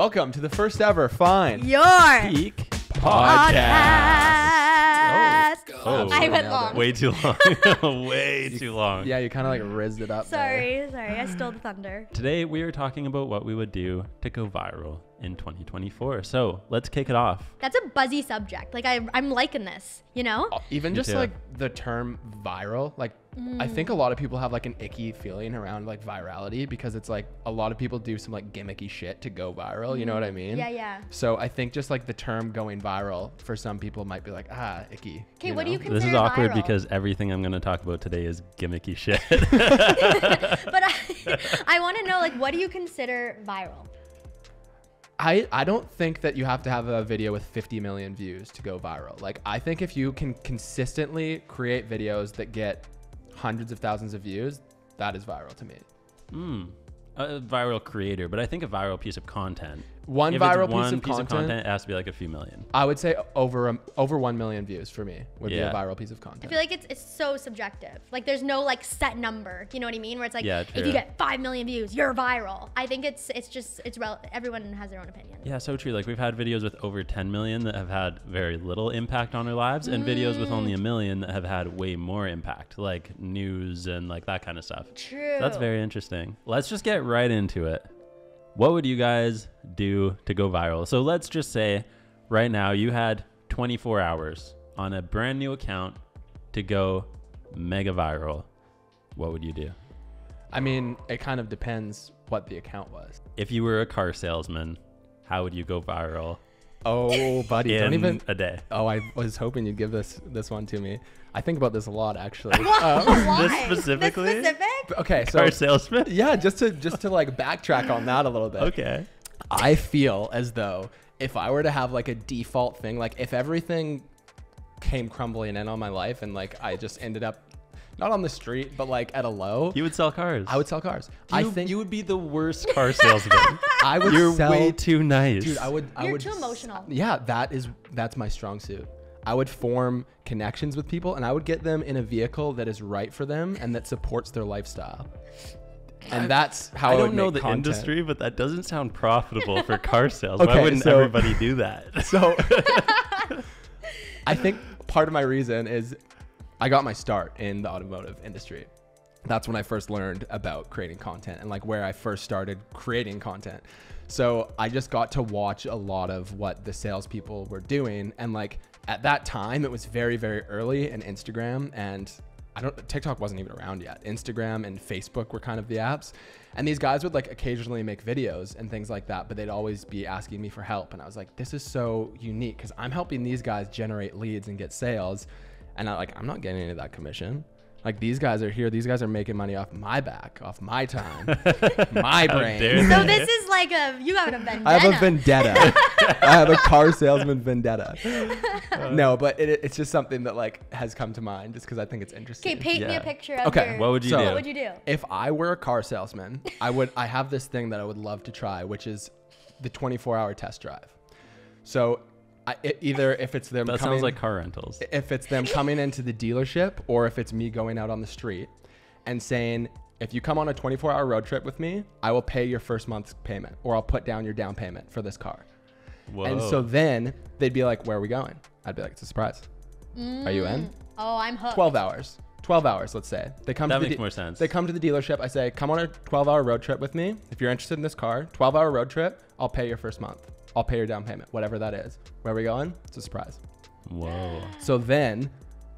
Welcome to the first ever Find Your Peak podcast. Oh. oh, I went nailed it. long. way too long. way too long. Yeah, you kind of like rizzed it up. there. Sorry, sorry. I stole the thunder. Today we are talking about what we would do to go viral in 2024. So let's kick it off. That's a buzzy subject. Like I, I'm liking this. You know? Uh, Even Me just too. like the term viral, like I think a lot of people have like an icky feeling around like virality because it's like a lot of people do some like gimmicky shit to go viral. You know what I mean? Yeah, yeah. So I think just like the term going viral for some people might be like ah icky. Okay, what do you know? consider This is awkward viral? because everything I'm going to talk about today is gimmicky shit. But I, I want to know, like, what do you consider viral? I, I don't think that you have to have a video with 50 million views to go viral. Like, I think if you can consistently create videos that get hundreds of thousands of views, that is viral to me. Hmm. A viral creator, but I think a viral piece of content. One if viral it's piece of piece content- of content, it has to be like a few million. I would say over um, over 1 million views for me would Yeah. be a viral piece of content. I feel like it's it's so subjective. Like there's no like set number. You know what I mean? Where it's like Yeah, if you get five million views, you're viral. I think it's it's just it's rel- everyone has their own opinion. Yeah, so true. Like we've had videos with over 10 million that have had very little impact on our lives, and videos with only a million that have had way more impact, like news and like that kind of stuff. True. That's very interesting. Let's just get right into it. What would you guys do to go viral? So let's just say right now you had 24 hours on a brand new account to go mega viral. What would you do? I mean, it kind of depends what the account was. If you were a car salesman, how would you go viral Oh, buddy, in don't even. a day? Oh, I was hoping you'd give this this one to me. I think about this a lot, actually. Why? Um, Why? specifically? This specific? okay, so Car salesman? yeah, just to just to like backtrack on that a little bit. Okay. I feel as though if I were to have like a default thing, like if everything came crumbling in on my life and like I just ended up not on the street, but like at a low, You would sell cars. I would sell cars. I think you would be the worst car salesman. I would You're sell. way too nice. dude, I would. You're would. too emotional. Yeah, that is that's my strong suit. I would form connections with people and I would get them in a vehicle that is right for them and that supports their lifestyle. And that's how I I don't know make the content. industry, but that doesn't sound profitable for car sales. Okay, Why wouldn't so- everybody do that? So I think part of my reason is I got my start in the automotive industry. That's when I first learned about creating content and like where I first started creating content. So I just got to watch a lot of what the salespeople were doing. And like at that time, it was very, very early in Instagram and I don't TikTok wasn't even around yet. Instagram and Facebook were kind of the apps. And these guys would like occasionally make videos and things like that, but they'd always be asking me for help. And I was like, this is so unique because I'm helping these guys generate leads and get sales. And I like I'm not getting any of that commission. Like these guys are here, these guys are making money off my back, off my time, my brain. So this is like a you have a vendetta. I have a vendetta. I have a car salesman vendetta. no, but it, it's just something that like has come to mind just because I think it's interesting. Okay, paint me a picture of Okay, your- What would you So- do? What would you do? If I were a car salesman, I would. I have this thing that I would love to try, which is the 24-hour test drive. So, I, it, either if it's them that coming, sounds like car rentals. if it's them coming into the dealership, or if it's me going out on the street and saying, if you come on a 24-hour road trip with me, I will pay your first month's payment, or I'll put down your down payment for this car. Whoa. And so then they'd be like, "Where are we going?" I'd be like, "It's a surprise. Mm. Are you in?" Oh, I'm hooked. 12 hours. 12 hours, let's say. They come That to the makes de- more sense. They come to the dealership. I say, "Come on a 12-hour road trip with me. If you're interested in this car, 12-hour road trip, I'll pay your first month. I'll pay your down payment, whatever that is. Where are we going? It's a surprise." Whoa. So then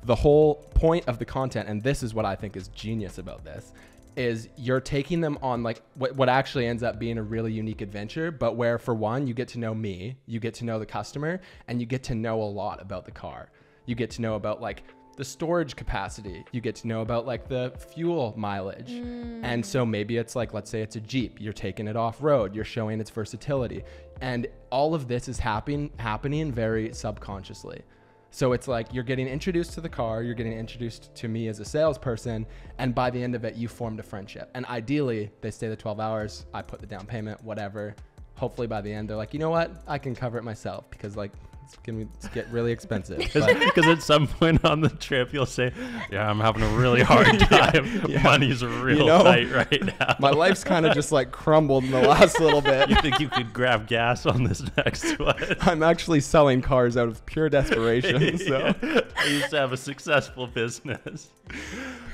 the whole point of the content, and this is what I think is genius about this, is you're taking them on like what, what actually ends up being a really unique adventure, but where for one, you get to know me, you get to know the customer, and you get to know a lot about the car. You get to know about like the storage capacity. You get to know about like the fuel mileage. Mm. And so maybe it's like, let's say it's a Jeep, you're taking it off road, you're showing its versatility. And all of this is happening happening very subconsciously. So it's like you're getting introduced to the car, you're getting introduced to me as a salesperson, and by the end of it, you formed a friendship. And ideally, they stay the 12 hours, I put the down payment, whatever. Hopefully, by the end, they're like, you know what? I can cover it myself because, like, it's gonna it's get really expensive. Because at some point on the trip, you'll say, "Yeah, I'm having a really hard time. yeah. Money's real know, tight right now." my life's kind of just like crumbled in the last little bit. you think you could grab gas on this next one? I'm actually selling cars out of pure desperation. So, Yeah. I used to have a successful business.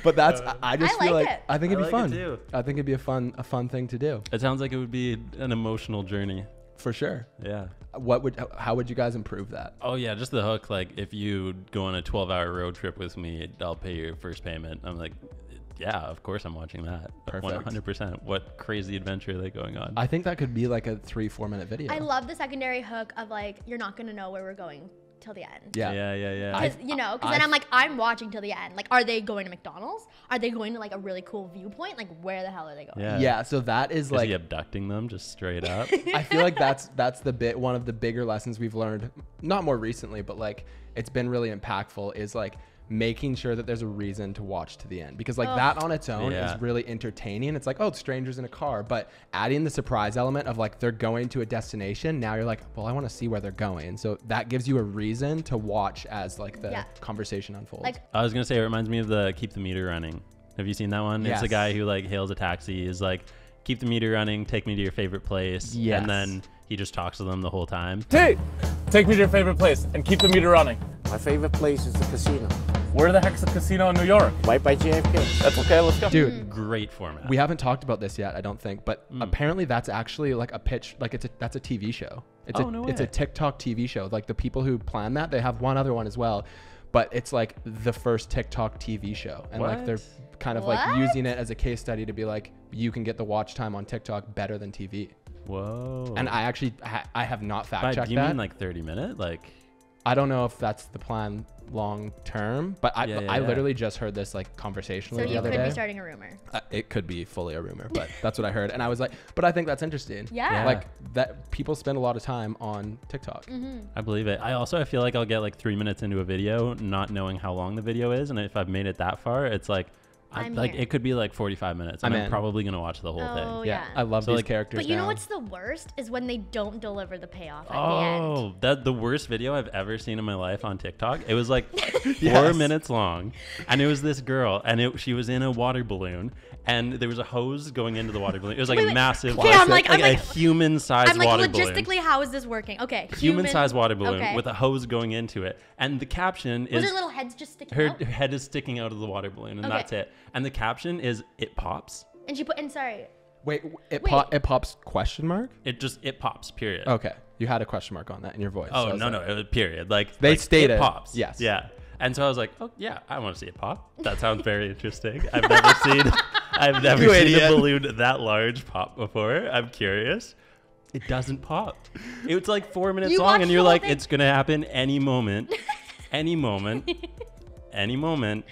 but that's I- I just I feel like like it. I think it'd be like it fun. too. I think it'd be a fun a fun thing to do It sounds like it would be an emotional journey. for sure. Yeah. What would how would you guys improve that? Oh yeah, just the hook. Like if you go on a 12-hour road trip with me, I'll pay your first payment. I'm like, yeah, of course I'm watching that. Perfect. 100%. What crazy adventure are they going on? I think that could be like a three four minute video. I love the secondary hook of like you're not gonna know where we're going till the end. yeah. yeah, yeah, yeah. Because you know, because then I'm like, I'm watching till the end. Like, are they going to McDonald's? Are they going to like a really cool viewpoint? Like, where the hell are they going? yeah. Yeah, so that is Is like he abducting them just straight up? I feel like that's that's the bit one of the bigger lessons we've learned, not more recently, but like it's been really impactful is like making sure that there's a reason to watch to the end because like Ugh. that on its own Yeah. is really entertaining. It's like oh, it's strangers in a car, but adding the surprise element of like they're going to a destination. Now you're like, well, I want to see where they're going, so that gives you a reason to watch as like the Yeah. conversation unfolds. Like, I was gonna say it reminds me of the keep the meter running. Have you seen that one? It's a guy who like hails a taxi, is like, keep the meter running, take me to your favorite place, Yes. and then he just talks to them the whole time. Hey, take me to your favorite place and keep the meter running. My favorite place is the casino. Where the heck's the casino in New York? Right by JFK. That's okay, let's go. dude. Great format. We haven't talked about this yet, I don't think, but Mm. apparently that's actually like a pitch, like it's a that's a TV show. It's Oh, a no it's a. TikTok TV show. Like the people who plan that, they have one other one as well, but it's like the first TikTok TV show, and like they're kind of like using it as a case study to be like you can get the watch time on TikTok better than TV. Whoa. And I actually ha- I have not fact By, checked do you mean like 30 minute? Like, I don't know if that's the plan long term, but I Yeah, yeah, I yeah. literally just heard this like conversationally so the you other could day. be starting a rumor. Uh, it could be fully a rumor, but that's what I heard. And I was like, but I think that's interesting. Yeah. Yeah. Like that people spend a lot of time on TikTok. Mm-hmm. I believe it. I also I feel like I'll get like three minutes into a video, not knowing how long the video is, and if I've made it that far, it's like, I, I'm like here. it could be like 45 minutes. I'm and I'm, in. probably gonna watch the whole Oh, thing. Yeah. yeah. I love So, these like- characters. But you know now. what's the worst is when they don't deliver the payoff at the Oh, end. that the worst video I've ever seen in my life on TikTok. It was like four Yes. minutes long, and it was this girl, and it, she was in a water balloon, and there was a hose going into the water balloon. It was like Wait, a wait. massive, Okay, I'm like- I'm a human-sized I'm like, water logistically, balloon. how is this working? Okay. Human-sized water balloon okay. with a hose going into it, and the caption Was is her little heads just sticking her out? head is sticking out of the water balloon, and Okay. that's it. And the caption is "It pops." And she put in, sorry. Wait, w- it, Wait. it pops question mark? It just it pops. Period. Okay. You had a question mark on that in your voice. Oh so was no like- no, it was period. Like They like, stated- it pops. yes. Yeah. And so I was like, oh yeah, I want to see it pop. That sounds very interesting. I've never seen I've never You seen idiot. a balloon that large pop before. I'm curious. It doesn't pop. It's like four minutes You long, watched and you're whole like, thing? it's gonna happen any moment, any moment, any moment,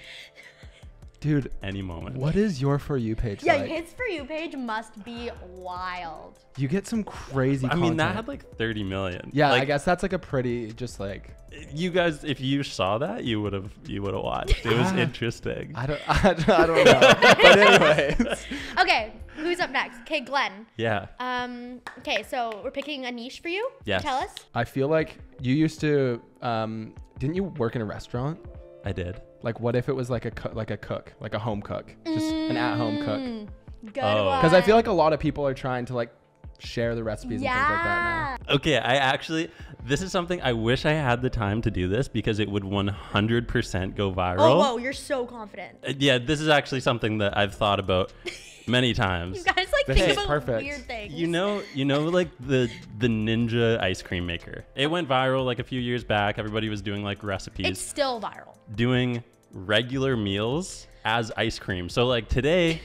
Dude, any moment. what is your for you page Yeah, like? his for you page must be wild. You get some crazy I mean, that had like 30 million. Yeah, like, I guess that's like a pretty just like you guys, if you saw that, you would have you would have watched. It was interesting. I don't I, don't know. but anyways. Okay, who's up next? Okay, Glenn. Yeah. Um. Okay, so we're picking a niche for you. Yeah. Tell us. I feel like you used to um didn't you work in a restaurant? I did. Like what if it was like a cook, like a cook, like a home cook, just an at-home cook? Mm, Good Oh. one. Because I feel like a lot of people are trying to like share the recipes and things like that yeah. Okay, I actually, this is something I wish I had the time to do this because it would 100% go viral. Oh, whoa, you're so confident. Uh, Yeah, this is actually something that I've thought about many times. You guys like This think is about perfect. weird things. You know, you know, like the the Ninja ice cream maker. It went viral like a few years back. Everybody was doing like recipes, it's still viral. doing regular meals as ice cream. So like today,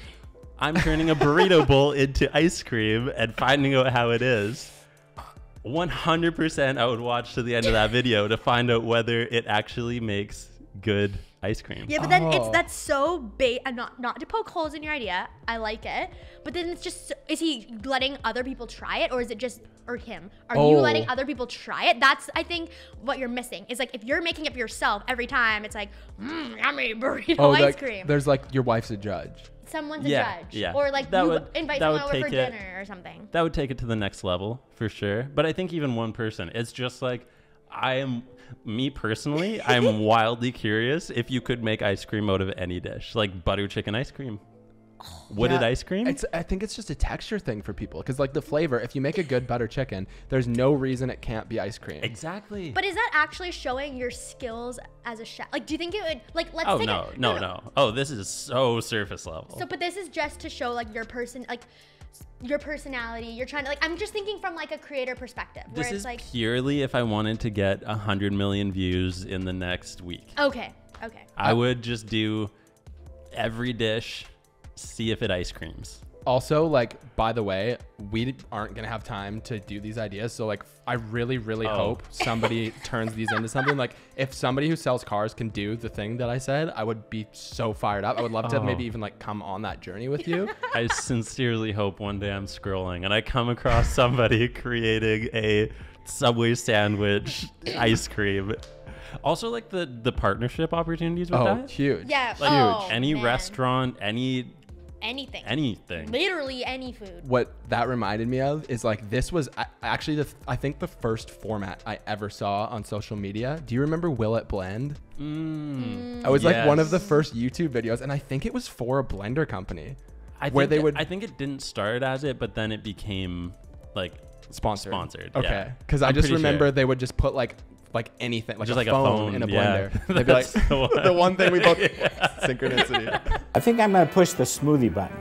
I'm turning a burrito bowl into ice cream and finding out how it is. 100% I would watch to the end of that video to find out whether it actually makes good ice cream. Yeah, but then it's Oh. that's so bait. I'm uh, not not to poke holes in your idea. I like it, but then it's just is he letting other people try it, or is it just or him? Are you Oh. letting other people try it? That's I think what you're missing is like if you're making it for yourself every time, it's like mmm, yummy burrito. Oh, ice like, cream. there's like your wife's a judge. Someone's a judge, yeah. or like That you would- invite that would someone over for it- dinner or something. That would take it to the next level for sure. But I think even one person, it's just like I am me personally. I'm wildly curious if you could make ice cream out of any dish, like butter chicken ice cream, wooded Yeah, ice cream. It's I think it's just a texture thing for people because like the flavor. If you make a good butter chicken, there's no reason it can't be ice cream. exactly. But is that actually showing your skills as a chef? Like, do you think it would like let's oh take no, it, no, no. Oh, this is so surface level. So, but this is just to show like your person, like s- your personality. You're trying to like. I'm just thinking from like a creator perspective, where this it's is like, purely if I wanted to get a hundred million views in the next week. okay, okay. I would just do every dish, see if it ice creams. Also, like by the way, we aren't gonna have time to do these ideas. So like, I really, really Oh. hope somebody turns these into something. Like, if somebody who sells cars can do the thing that I said, I would be so fired up. I would love to Oh. maybe even like come on that journey with you. I sincerely hope one day I'm scrolling and I come across somebody creating a Subway sandwich ice cream. Also, like the the partnership opportunities with oh, that. huge. Yeah, Like oh, any man. restaurant, any anything, anything. literally any food. What that reminded me of is like this was actually the I think the first format I ever saw on social media. Do you remember Will It Blend? Mm. I was like one of the first YouTube videos, and I think it was for a blender company. I where think they it- would- I think it didn't start as it, but then it became like Sponsored. Sponsored, Okay. Because I I'm just remember sure. they would just put like like anything, like, Just a, like a phone phone, in a yeah. blender. They'd be like the one. the one thing we both synchronicity. I think I'm gonna push the smoothie button.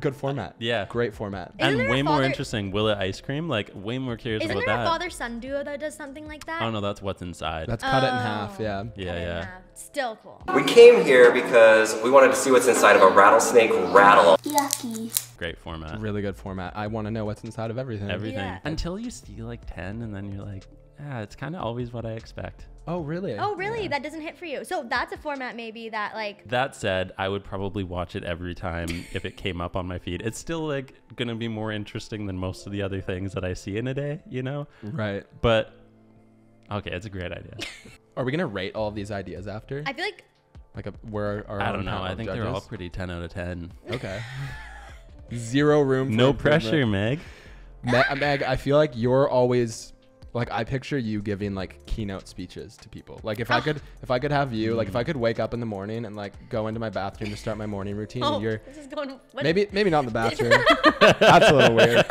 Good format. Yeah. Great format. Isn't and there a way more interesting. Will it ice cream? Like way more curious Isn't about there that. a father-son duo that does something like that? oh no, that's what's inside. Let's cut it in oh. half. Oh. Yeah. yeah, Cut yeah. half. Still cool. We came here because we wanted to see what's inside of a rattlesnake rattle. Yucky Great format. Really good format. I want to know what's inside of everything. Everything. Yeah. Until you see like ten, and then you're like, ah, it's kind of always what I expect. Oh, really? Oh, really? That doesn't hit for you. So that's a format maybe that like. That said, I would probably watch it every time if it came up on my feed. It's still like gonna be more interesting than most of the other things that I see in a day, you know. Right. But okay, it's a great idea. Are we gonna rate all of these ideas after? I feel like like a, where are I don't know. I of think they're all pretty ten out of ten. Okay. Zero room. For No pressure, Meg. Me- Meg, I feel like you're always like I picture you giving like keynote speeches to people. Like if I ah. could if I could have you, like if I mm. could wake up in the morning and like go into my bathroom to start my morning routine oh, and you're this is going. What, maybe maybe not in the bathroom. That's a little weird.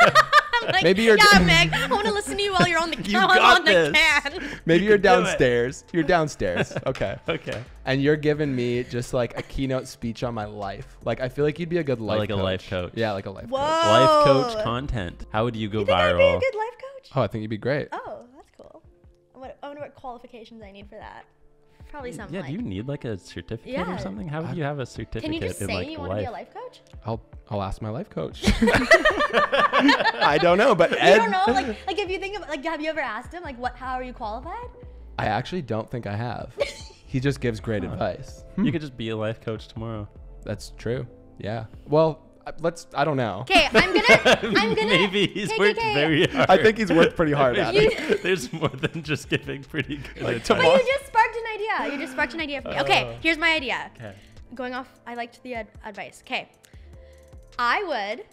I'm like, maybe you're- Yeah, Meg. I want to listen to you while you're on the You while I'm got on the this. can. Maybe You you're can do it. downstairs. You're downstairs. Okay. Okay. And you're giving me just like a keynote speech on my life. Like I feel like you'd be a good life like a coach. life coach. Yeah, like a life Whoa. coach. Life coach content. How would you go You think I'd be a viral? good life coach? Oh, I think you'd be great. Oh, that's cool. What, I wonder what qualifications I need for that. Probably something Yeah, like. do you need like a certificate Yeah. or something? How would you have a certificate Can you just in say like you want to be a life coach? I'll I'll ask my life coach. I don't know, but Ed, You don't know, like, like if you think of, like, have you ever asked him, like, what, how are you qualified? I actually don't think I have. He just gives great advice. You hmm. could just be a life coach tomorrow. That's true. Yeah. Well, let's. I don't know. Okay, I'm gonna, I'm gonna. Maybe he's okay, worked okay. very hard. I think he's worked pretty hard at it. There's more than just giving pretty good Like advice. But you just sparked an idea. You just sparked an idea for me. Okay, here's my idea. Okay. Going off, I liked the ad- advice. Okay, I would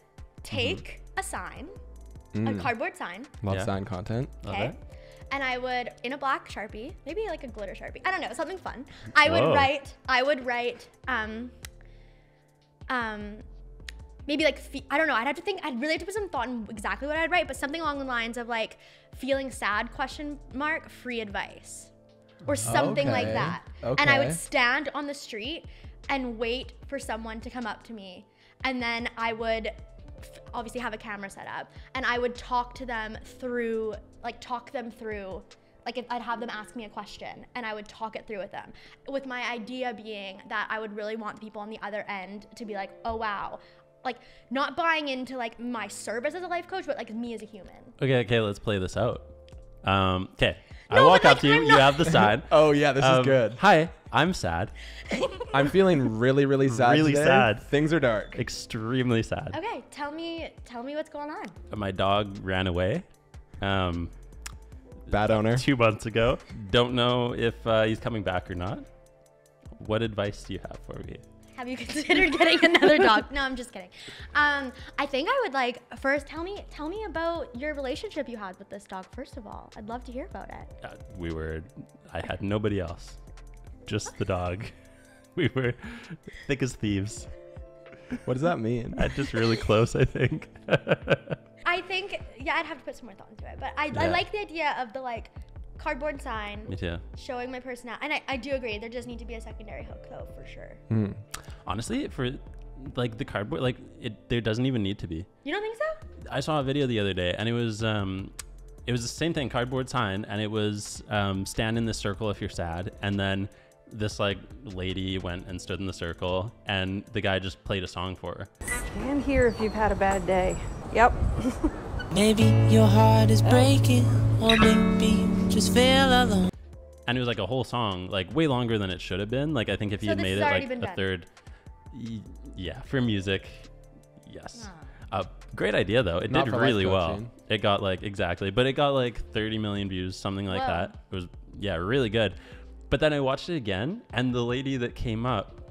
take a sign, a cardboard sign, Love Yeah. sign content. Love okay, it. and I would in a black sharpie, maybe like a glitter sharpie. I don't know, something fun. I would write. I would write. Um. Um. Maybe like I don't know. I'd have to think. I'd really have to put some thought in exactly what I'd write, but something along the lines of like feeling sad question mark free advice or something like Okay. that. And I would stand on the street and wait for someone to come up to me. And then I would obviously have a camera set up and I would talk to them through, like, talk them through. Like, if I'd have them ask me a question and I would talk it through with them. With my idea being that I would really want people on the other end to be like, oh, wow. Like, not buying into like my service as a life coach, but like me as a human. Okay, okay, let's play this out. Um, okay. I walk but, up like, to you, I'm you not- have the sign. Oh yeah, this Um, is good. Hi, I'm sad. I'm feeling really, really sad. Really today. sad. Things are dark. Extremely sad. Okay, tell me, tell me what's going on. My dog ran away. Um, Bad owner. two months ago. Don't know if uh, he's coming back or not. What advice do you have for me? Have you considered getting another dog? No, I'm just kidding. Um, I think I would like first tell me tell me about your relationship you had with this dog. First of all, I'd love to hear about it. Uh, we were, I had nobody else, just the dog. We were thick as thieves. What does that mean? Uh, just really close, I think. I think yeah, I'd have to put some more thought into it, but I, I like the idea of the like cardboard sign Me too. showing my personality, and I, I do agree. There does need to be a secondary hook though, for sure. Hmm. Honestly, for like the cardboard, like it, there doesn't even need to be. You don't think so? I saw a video the other day, and it was um, it was the same thing, cardboard sign, and it was um, stand in the circle if you're sad, and then this like lady went and stood in the circle, and the guy just played a song for her. Stand here if you've had a bad day. Yep. Maybe your heart is breaking, or maybe you just feel alone. and it was like a whole song, like way longer than it should have been. Like I think if you So had made it like been a done? third, yeah, for music, yes. Uh, great idea though. It Not did really well. coaching. It got like exactly, but it got like 30 million views, something like Whoa. that. It was yeah, really good. But then I watched it again, and the lady that came up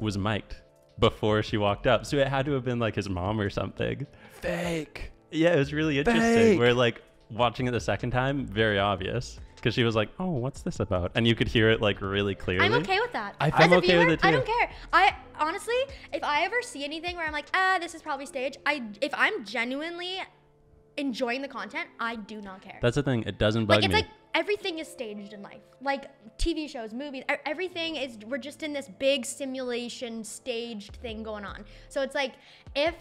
was mic'd before she walked up, so it had to have been like his mom or something. Fake. Yeah, it was really interesting. We're like watching it the second time, very obvious because she was like, "Oh, what's this about?" And you could hear it like really clearly. I'm okay with that. I As think- a I'm okay with viewer, it I don't care. I honestly, if I ever see anything where I'm like, ah, this is probably stage, I if I'm genuinely enjoying the content, I do not care. That's the thing; it doesn't bug like it's me. like everything is staged in life. Like TV shows, movies, everything is we're just in this big simulation staged thing going on. So it's like if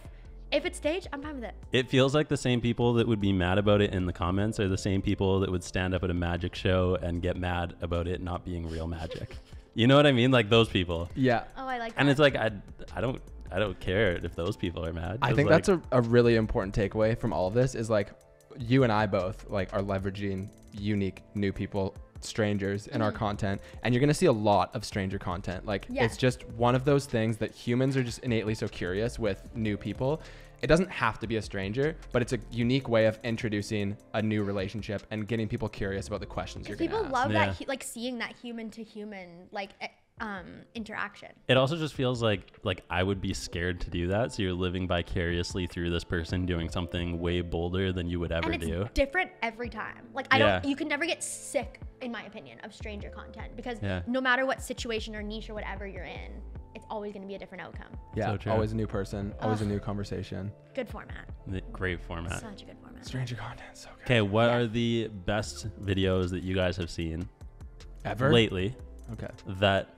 if it's staged, I'm fine with it. it feels like the same people that would be mad about it in the comments are the same people that would stand up at a magic show and get mad about it not being real magic. you know what I mean? Like those people. Yeah. Oh, I like that. And it's like I, I don't, I don't care if those people are mad. I think like, that's a, a really important takeaway from all of this is like you and I both like are leveraging unique new people strangers in our mm-hmm. content and you're going to see a lot of stranger content like Yeah. it's just one of those things that humans are just innately so curious with new people it doesn't have to be a stranger but it's a unique way of introducing a new relationship and getting people curious about the questions you're going to people love Yeah. that, like seeing that human to human like um interaction. It also just feels like like I would be scared to do that. So you're living vicariously through this person doing something way bolder than you would ever and it's do. different every time. Like I Yeah. don't, you can never get sick, in my opinion, of stranger content because Yeah. no matter what situation or niche or whatever you're in, it's always going to be a different outcome. yeah So true. always a new person always a new conversation Good format. The- Great format. Such a good format. stranger content so good Okay, what Yeah. are the best videos that you guys have seen ever lately okay that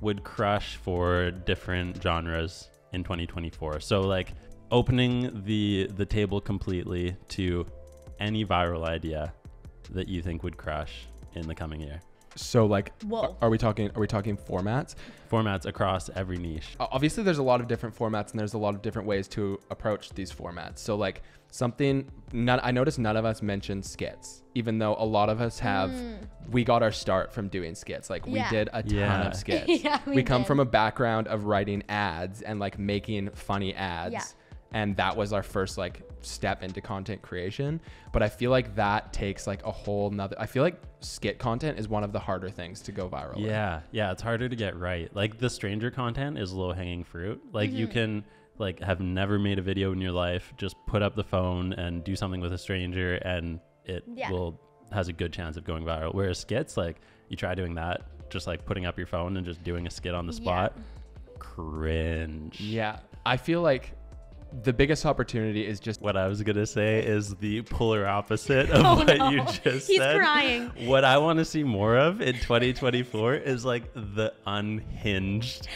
would crush for different genres in 2024? So like opening the the table completely to any viral idea that you think would crush in the coming year. So like Whoa. are we talking are we talking formats Formats across every niche. Obviously there's a lot of different formats and there's a lot of different ways to approach these formats so like something none i noticed none of us mentioned skits even though a lot of us have we got our start from doing skits like we Mm. Did a ton Yeah. of skits Yeah, we come from a background of writing ads and like making funny ads Yeah. And that was our first like step into content creation but i feel like that takes like a whole nother i feel like skit content is one of the harder things to go viral in. Yeah, yeah, it's harder to get right. Like the stranger content is low hanging fruit. Like you mm-hmm. can like have never made a video in your life, just put up the phone and do something with a stranger and it Yeah. will has a good chance of going viral. Whereas skits, like you try doing that, just like putting up your phone and just doing a skit on the Yeah. spot. Cringe. yeah i feel like the biggest opportunity is just What I was gonna say is the polar opposite of Oh, what no. you just He's said. crying. What I want to see more of in 2024 is like the unhinged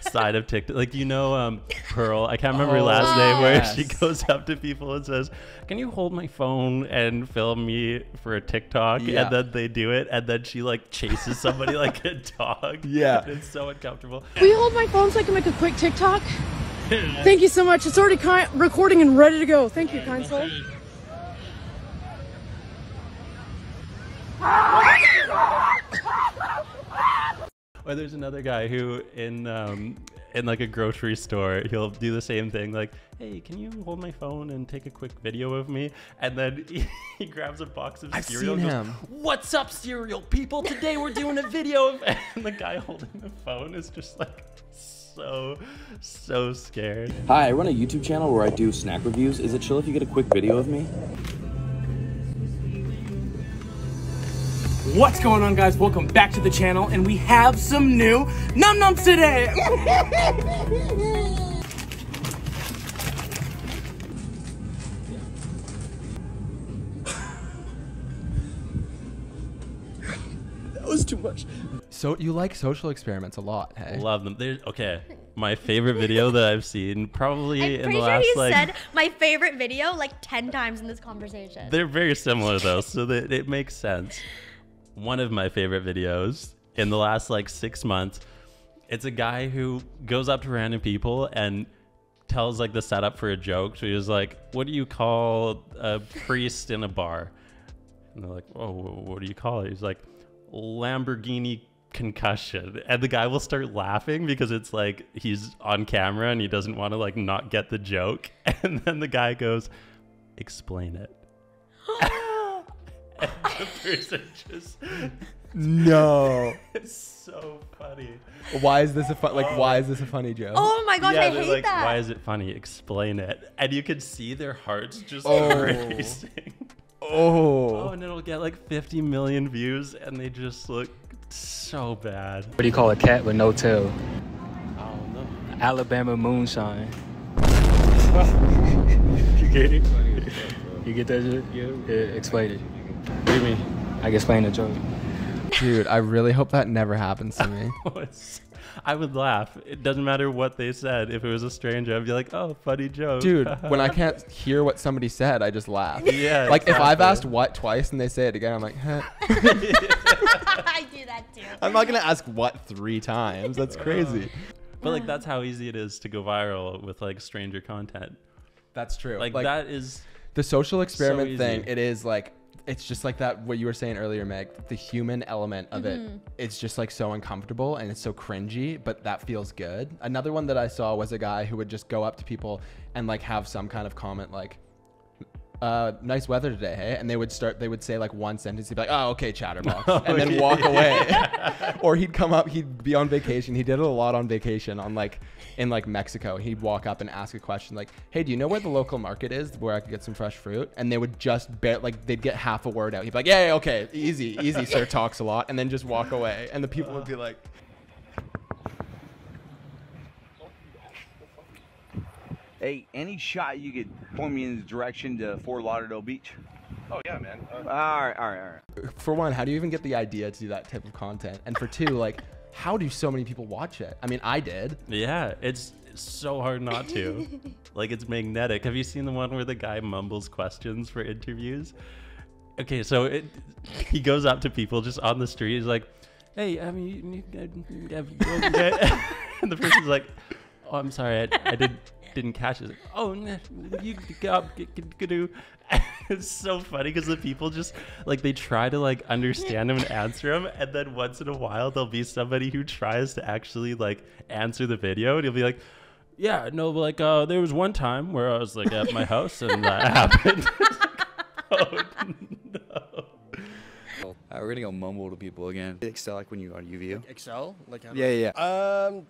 side of TikTok. Like you know, um, Pearl. I can't remember her Oh, last name. Where she goes up to people and says, "Can you hold my phone and film me for a TikTok?" Yeah. And then they do it, and then she like chases somebody like a dog. Yeah. it's so uncomfortable. Will you hold my phone so I can make a quick TikTok? Thank you so much. It's already ki- recording and ready to go. Thank you, kind soul. Or there's another guy who in um in like a grocery store, he'll do the same thing, like, "Hey, can you hold my phone and take a quick video of me?" And then he, he grabs a box of I've cereal. seen and goes, him. What's up, cereal people? Today we're doing a video of, and the guy holding the phone is just like so so so scared. Hi, I run a YouTube channel where I do snack reviews. Is it chill if you get a quick video of me? What's going on guys? Welcome back to the channel and we have some new num nums today! That was too much. So you like social experiments a lot, hey? Love them. They're, okay, my favorite video that I've seen probably I'm in pretty the sure last he like. said my favorite video like 10 times in this conversation. They're very similar though, so that it makes sense. One of my favorite videos in the last like six months, it's a guy who goes up to random people and tells like the setup for a joke. So he was like, "What do you call a priest in a bar?" And they're like, "Oh, what do you call it?" He's like, "Lamborghini concussion," and the guy will start laughing because it's like he's on camera and he doesn't want to like not get the joke, and then the guy goes, "Explain it." and the person just No. it's so funny. Why is this a fun? Like, why is this a funny joke? oh my gosh, yeah, I hate like, that. Why is it funny? Explain it. And you can see their hearts just Oh. racing. Oh. Oh, and it'll get like 50 million views, and they just look so bad. What do you call a cat with no tail? I don't know. Alabama moonshine. you get it? You get that shit? Yeah. Explain it. What do you mean? I can explain the joke. Dude, I really hope that never happens to me. It's- I would laugh. It doesn't matter what they said. If it was a stranger, I'd be like, "Oh, funny joke." Dude, when I can't hear what somebody said, I just laugh. Yeah, Like if I've asked what twice and they say it again, I'm like, huh. I do that too. I'm not gonna ask what three times. That's crazy. but like that's how easy it is to go viral with like stranger content. That's true. Like, that is the social experiment easy. thing. It is like it's just like that. What you were saying earlier, Meg. The human element of it. Mhm. It's just like so uncomfortable and it's so cringy, but that feels good. Another one that I saw was a guy who would just go up to people and like have some kind of comment like. Uh, nice weather today, hey? And they would start. They would say like one sentence. He'd be like, "Oh, okay, chatterbox," Oh, and then yeah. walk away. or he'd come up. He'd be on vacation. He did it a lot on vacation. On like in like Mexico, he'd walk up and ask a question like, "Hey, do you know where the local market is where I could get some fresh fruit?" And they would just bet like they'd get half a word out. He'd be like, "Yeah, yeah okay, easy, easy, sir." Talks a lot, and then just walk away. And the people would be like, Hey, any shot you could point me in the direction to Fort Lauderdale Beach? Oh yeah, man. Uh, all right, all right, all right. for one, how do you even get the idea to do that type of content? And for two, like, how do so many people watch it? I mean, I did. Yeah, it's, it's so hard not to. like it's magnetic. Have you seen the one where the guy mumbles questions for interviews? Okay, so it, he goes up to people just on the street. He's like, "Hey, I mean, you- you- have- okay?" and the person's like, "Oh, I'm sorry, I, I did didn't catch it." Oh, nah, you go do. It's so funny because the people just like they try to like understand him and answer him, and then once in a while there'll be somebody who tries to actually like answer the video, and he'll be like, "Yeah, no, but, like uh, there was one time where I was like at my house and that happened." oh Uh, we're gonna go mumble to people again. Excel like when you on UVU. Excel? Like how Yeah, yeah, Um,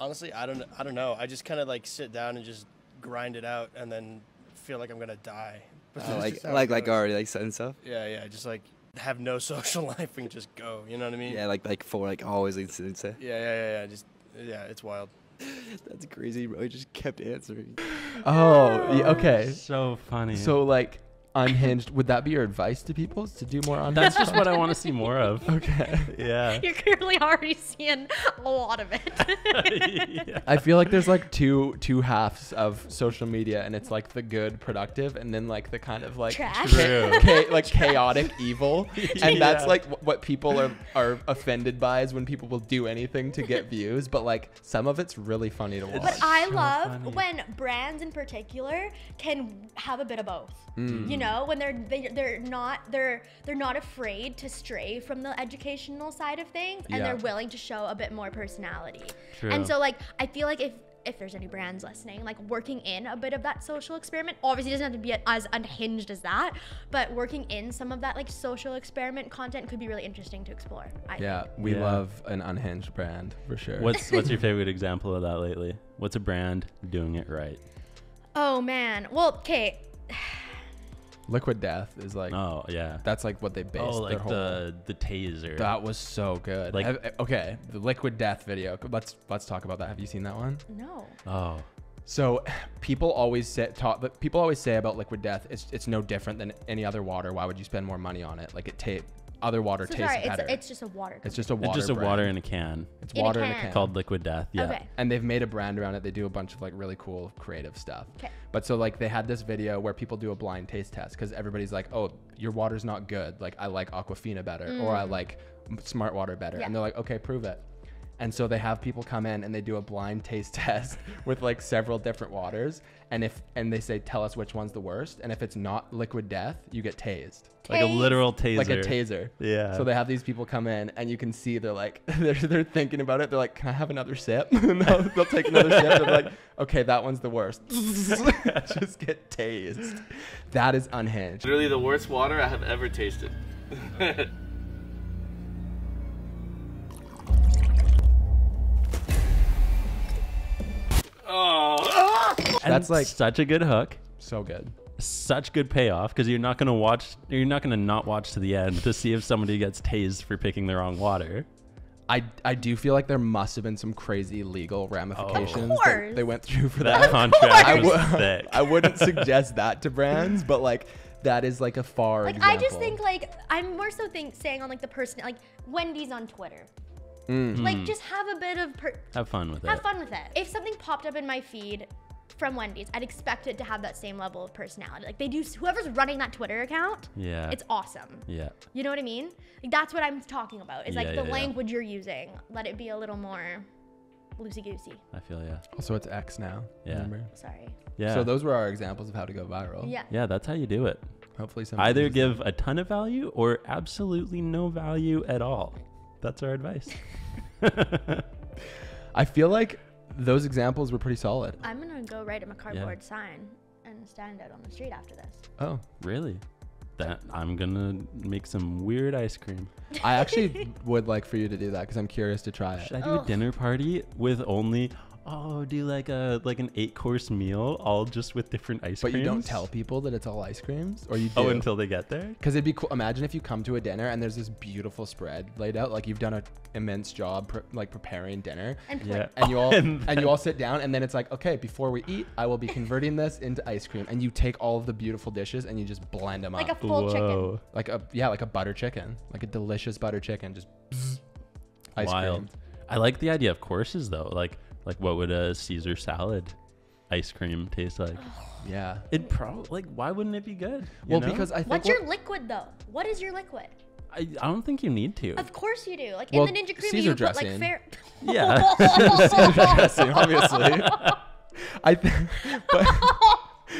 honestly, I don't. I don't know. I just kind of like sit down and just grind it out, and then feel like I'm gonna die. But Uh, like just how it like like goes. already like setting stuff. Yeah, yeah. Just like have no social life and just go. You know what I mean? Yeah, like like for like always incidents. Yeah, yeah, yeah. yeah. Just yeah, it's wild. That's crazy, bro. He just kept answering. Oh, yeah, okay. So funny. So like unhinged, would that be your advice to people is to do more unhinged? That's just what I want to see more of. Okay. Yeah. You're clearly already seeing a lot of it. I feel like there's like two two halves of social media, and it's like the good, productive, and then like the kind of like Trash. True. cha- like chaotic evil, and that's like wh- what people are are offended by is when people will do anything to get views, but like some of it's really funny to watch. But I so love funny. when brands in particular can have a bit of both. Mm. You know, when they're they, they're not they're they're not afraid to stray from the educational side of things, and Yeah. they're willing to show a bit more personality. True. And so, like, I feel like if if there's any brands listening, like working in a bit of that social experiment. Obviously, doesn't have to be as unhinged as that, but working in some of that like social experiment content could be really interesting to explore. I Yeah, think. we Yeah. love an unhinged brand for sure. What's what's your favorite example of that lately? What's a brand doing it right? Oh man. Well, okay. Liquid Death is like Oh yeah. that's like what they oh, based Oh, their like whole the the taser. That was so good. Like- Have- eh, okay, the Liquid Death video. Let's let's talk about that. Have you seen that one? No. oh, So, people always say talk, but people always say about Liquid Death, it's it's no different than any other water. Why would you spend more money on it? Like it ta- other water So tastes sorry, better. it's, it's just a water. It's just a water. it's water. just a brand. water in a can It's In a water in a can. can. called Liquid Death. Yeah. Okay. and they've made a brand around it. They do a bunch of like really cool creative stuff. 'Kay. But so like they had this video where people do a blind taste test because everybody's like, oh, your water's not good. Like I like Aquafina better, or I mm. like Smart Water better, Yeah. and they're like, okay, prove it. And so they have people come in and they do a blind taste test with like several different waters, and if and they say, tell us which one's the worst, and if it's not Liquid Death, you get tased. Like a literal taser. Like a taser. Yeah. So they have these people come in, and you can see they're like, they're, they're thinking about it. They're like, can I have another sip? and they'll, they'll take another sip. They're like, okay, that one's the worst. Just get tased. That is unhinged. Literally the worst water I have ever tasted. Oh. And That's like such a good hook. so good. Such good payoff because you're not gonna watch. You're not gonna not watch to the end to see if somebody gets tased for picking the wrong water. I, I do feel like there must have been some crazy legal ramifications that they went through for That that. contract I, thick. I wouldn't suggest that to brands, but like that is like a far Like I just think like I'm more so think saying on like the person like Wendy's on Twitter. Mm. Like just have a bit of per- Have fun with have it. Have fun with it. If something popped up in my feed from Wendy's, I'd expect it to have that same level of personality. Like they do whoever's running that Twitter account, Yeah. it's awesome. Yeah. You know what I mean? Like that's what I'm talking about. Is Yeah, like the yeah. language you're using. Let it be a little more loosey goosey. I feel yeah. Also, it's X now. Yeah. Remember? Sorry. Yeah. So those were our examples of how to go viral. Yeah. Yeah, that's how you do it. Hopefully, some Either give a ton of value or absolutely no value at all. That's our advice. I feel like those examples were pretty solid. I'm gonna go write him a cardboard sign and stand out on the street after this. Oh, really? That I'm gonna make some weird ice cream. I actually would like for you to do that because I'm curious to try it. Should I do a dinner party with only oh do like a like an eight course meal all just with different ice But creams? you don't tell people that it's all ice creams, or you oh, do? Oh, until they get there. Because it'd be cool. Imagine if you come to a dinner and there's this beautiful spread laid out, like you've done an immense job, pre- like preparing dinner, And Yeah. and you all And and, you all sit down, and then it's like, okay, before we eat, I will be converting this into ice cream, and you take all of the beautiful dishes and you just blend them up. Like a up, full chicken. Like a yeah, like a butter chicken, like a delicious butter chicken, just bzz, ice Wild. cream. I like the idea of courses though. Like like what would a Caesar salad ice cream taste like? Yeah. It probably like why wouldn't it be good? you Well, know? because I think What's what- your liquid though? What is your liquid? I, I don't think you need to. Of course you do. Like Well, in the ninja cream, Caesar you put like dressing. fair. Yeah. Caesar dressing, obviously. I think, but,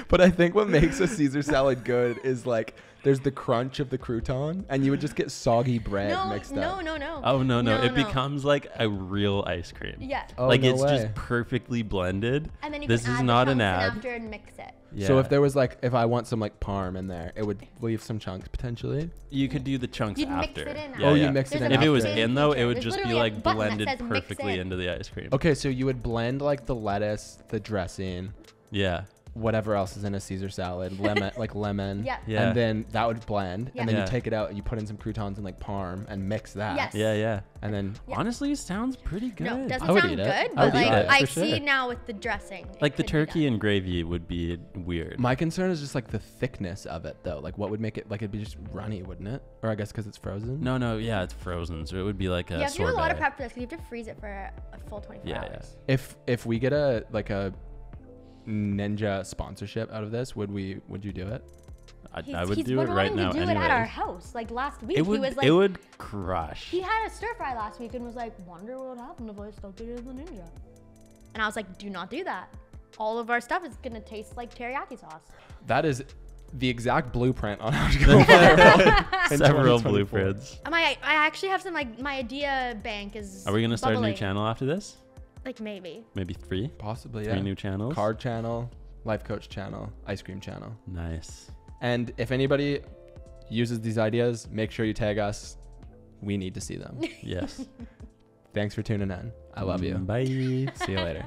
but I think what makes a Caesar salad good is like there's the crunch of the crouton, and you would just get soggy bread no, mixed no, up. no, no. Oh no, no, No, it no. becomes like a real ice cream. Yeah. Oh, like no it's way. just perfectly blended. And then you this can is add not the an chunks ad. after and mix it. Yeah. So if there was like, if I want some like parm in there, it would leave some chunks potentially. you could do the chunks You'd mix after. it in Yeah, Oh, you yeah. mix it in If it was in though, it would There's just be like blended perfectly in. into the ice cream. Okay, so you would blend like the lettuce, the dressing, Yeah. Whatever else is in a Caesar salad, lemon, like lemon. Yeah. Yeah. And then that would blend, Yeah. and then Yeah. you take it out and you put in some croutons and like parm and mix that. Yes. Yeah, yeah. And then Yeah. Honestly, it sounds pretty good. No, it doesn't I would sound eat good, it. I but would like I for see now with the dressing. like the turkey and gravy would be weird. My concern is just like the thickness of it, though. Like, what would make it like it'd be just runny, wouldn't it? Or I guess because it's frozen. no, no, yeah, it's frozen, so it would be like a You have to do a lot of prep for this because you have to freeze it for a full 24 Yeah, yeah. If if we get a like a ninja sponsorship out of this, would we? Would you do it? I, He's, I would he's do it right now. to do anyways. it at our house. Like last week, It would. he was like, it would crush. he had a stir fry last week and was like, wonder what would happen if I stuck it in the ninja. And I was like, do not do that. All of our stuff is gonna taste like teriyaki sauce. That is the exact blueprint on how to go viral. in Several 2024. blueprints. Um, I, I actually have some like my idea bank is. Are we gonna start a bubbling. new channel after this? Like maybe. Maybe three. Possibly, Three yeah. new channels. Card channel, life coach channel, ice cream channel. Nice. And if anybody uses these ideas, make sure you tag us. We need to see them. Yes. Thanks for tuning in. I love you. Bye. See you later.